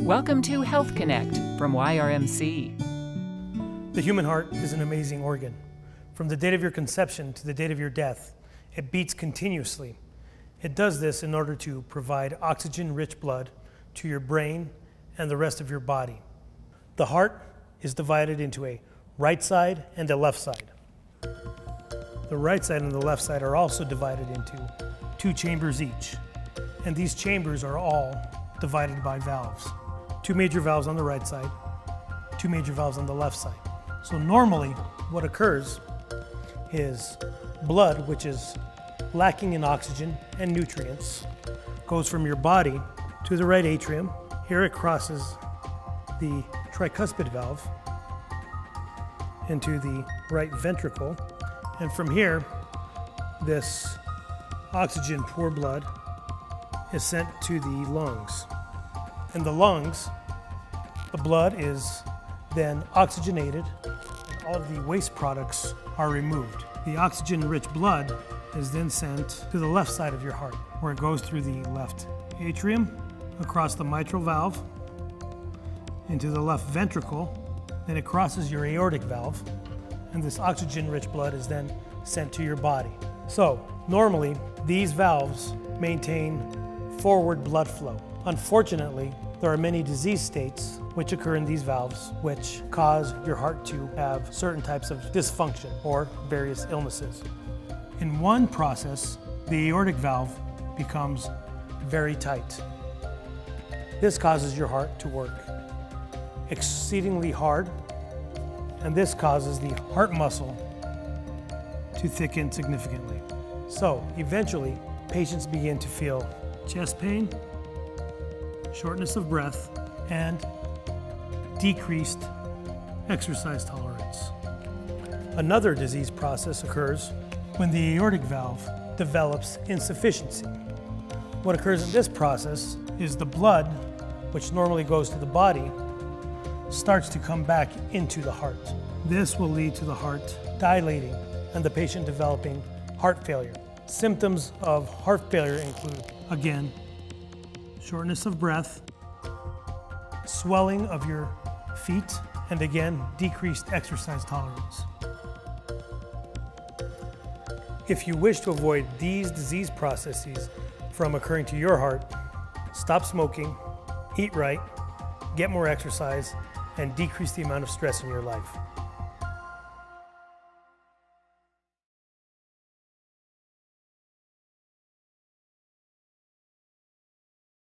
Welcome to Health Connect from YRMC. The human heart is an amazing organ. From the date of your conception to the date of your death, it beats continuously. It does this in order to provide oxygen rich blood to your brain and the rest of your body. The heart is divided into a right side and a left side. The right side and the left side are also divided into two chambers each. And these chambers are all divided by valves. Two major valves on the right side, two major valves on the left side. So normally what occurs is blood, which is lacking in oxygen and nutrients, goes from your body to the right atrium. Here it crosses the tricuspid valve into the right ventricle. And from here, this oxygen poor blood is sent to the lungs. In the lungs, the blood is then oxygenated and all of the waste products are removed. The oxygen-rich blood is then sent to the left side of your heart, where it goes through the left atrium, across the mitral valve, into the left ventricle, then it crosses your aortic valve, and this oxygen-rich blood is then sent to your body. So, normally, these valves maintain forward blood flow. Unfortunately, there are many disease states which occur in these valves which cause your heart to have certain types of dysfunction or various illnesses. In one process, the aortic valve becomes very tight. This causes your heart to work exceedingly hard, and this causes the heart muscle to thicken significantly. So eventually, patients begin to feel chest pain, shortness of breath, and decreased exercise tolerance. Another disease process occurs when the aortic valve develops insufficiency. What occurs in this process is the blood, which normally goes to the body, starts to come back into the heart. This will lead to the heart dilating and the patient developing heart failure. Symptoms of heart failure include, again, shortness of breath, swelling of your feet, and again, decreased exercise tolerance. If you wish to avoid these disease processes from occurring to your heart, stop smoking, eat right, get more exercise, and decrease the amount of stress in your life.